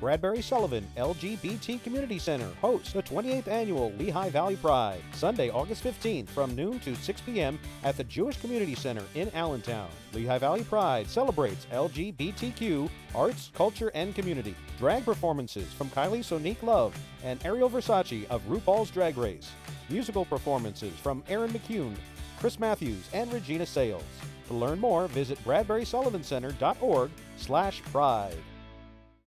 Bradbury Sullivan LGBT Community Center hosts the 28th annual Lehigh Valley Pride, Sunday, August 15th from noon to 6 p.m. at the Jewish Community Center in Allentown. Lehigh Valley Pride celebrates LGBTQ arts, culture, and community. Drag performances from Kylie Sonique Love and Ariel Versace of RuPaul's Drag Race. Musical performances from Aaron McCune, Chris Matthews, and Regina Sales. To learn more, visit bradburysullivancenter.org slash pride.